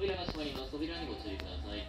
扉が閉まります。扉にご注意ください。